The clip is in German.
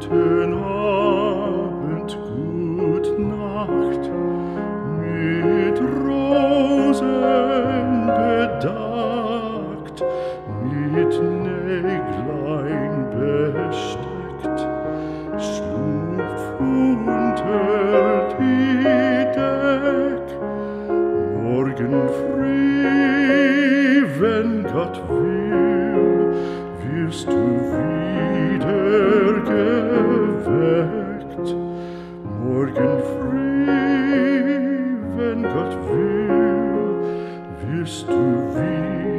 Guten Abend, gut Nacht, mit Rosen bedeckt, mit Näglein besteckt, schlupf unter die Deck. Morgen früh, wenn Gott will, wirst du geweckt. Morgen früh, wenn Gott will, wirst du wieder